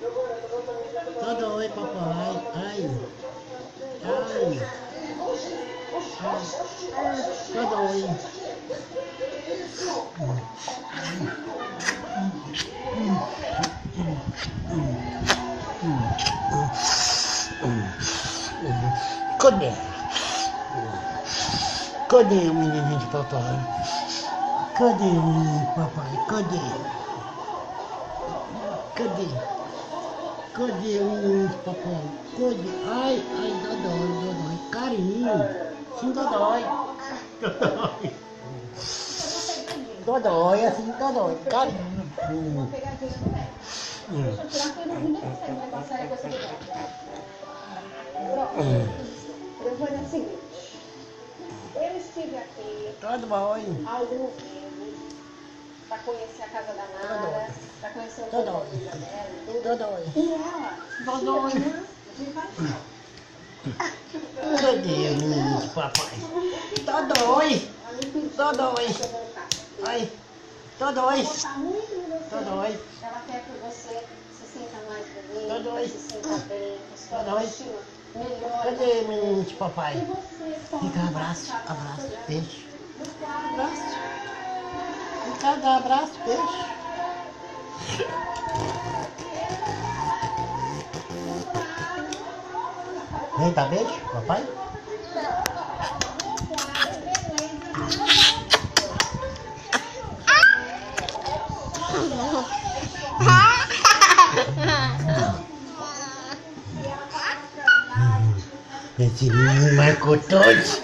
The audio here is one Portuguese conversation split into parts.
Todo oi, papai. Ai. Ai. Ai. Todo oi. Cadê? Cadê o menininho de papai? Cadê o menino de papai? Cadê? Cadê? Cadê o menino papai? Cadê? Ai, ai, dodói, dodói. Carinho. Sim, dodói. Dodói. Dodói, assim, dodói. Carinho. Vou pegar aqui, né? Deixa eu tirar, porque não consegue Pronto. Eu vou na seguinte. Eu estive aqui. Todo bom, hein? Conhecer a casa da Nara, para conhecer o Tá da bom. Isabela e tudo. Dodói. E ela, dodonha, de paixão. Cadê o menino de papai? Dodói. Dodói. Ai. Dodói. Dodói. Ela quer que você se sinta mais bonita, Dodói. se sinta bem, que sua autoestima melhore. Cadê o menino de papai? Fica abraço, participar abraço, programa beijo. do Abraço. Ricardo, abraço, beijo. Vem dar beijo, papai? Esse menino marcou todos.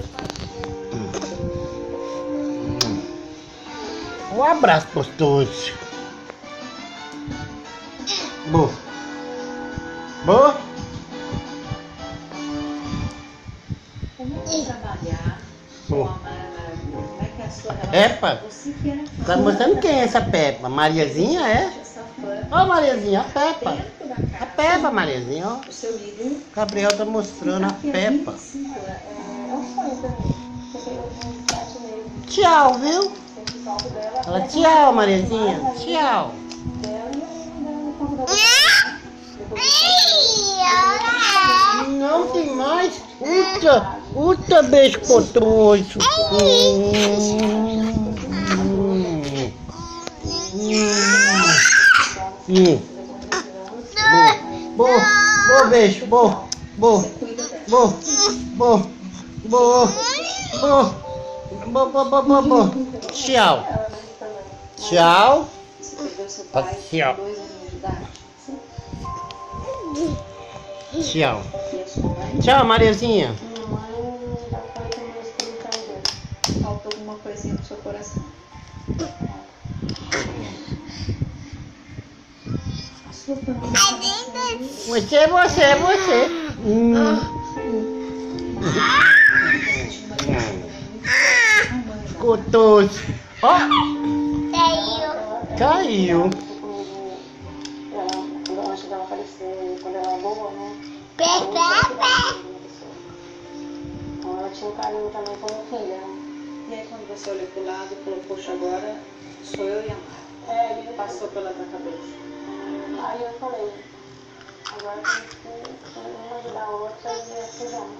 De paixão. Um abraço para todos. Bo. Bo. Bo. Peppa? Tá mostrando quem é essa Peppa? Mariazinha, é? Ó, oh, Mariazinha, a Peppa. A Peppa, Mariazinha, ó. O Gabriel tá mostrando a Peppa. Tchau, viu? Fala tchau, Mariazinha. Tchau. Uta beijo gostoso. Hum. Hum. Hum. Bo, bo, beijo, bo, bo, bo, bo, bo, bo, bo, bo, bo, bo, bo. Tchau, tchau. Tchau. Tchau. E? Tchau, Mariazinha. Alguma coisinha pro seu coração. Você, você, você. Hum. Gostoso. Ó, caiu. Quando ela, antes dela falecer, quando ela era boa, né? Então ela tinha um carinho também como filha. né? E aí quando você olhou pro lado e falou, poxa, agora sou eu e a Mara. É, e Passou pela tua cabeça. Aí eu falei, agora tem que uma ajudar a outra e assim vamos.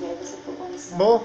E aí você foi conversar. Bom,